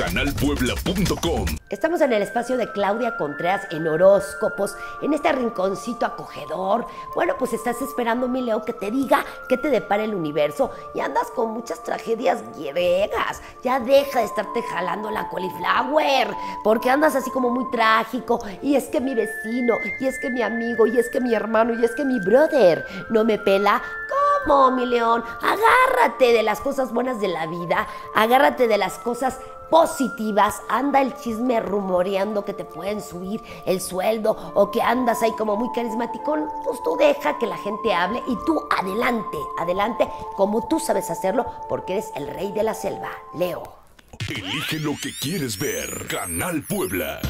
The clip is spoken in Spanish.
canalpuebla.com. Estamos en el espacio de Claudia Contreras en horóscopos, en este rinconcito acogedor. Bueno, pues estás esperando, mi Leo, que te diga qué te depara el universo y andas con muchas tragedias griegas. Ya deja de estarte jalando la cauliflower, porque andas así como muy trágico. Y es que mi vecino, y es que mi amigo, y es que mi hermano, y es que mi brother no me pela. ¿Cómo, mi león? Agárrate de las cosas buenas de la vida, agárrate de las cosas positivas, anda el chisme rumoreando que te pueden subir el sueldo o que andas ahí como muy carismático, pues tú deja que la gente hable y tú adelante, adelante, como tú sabes hacerlo, porque eres el rey de la selva, Leo. Elige lo que quieres ver. Canal Puebla.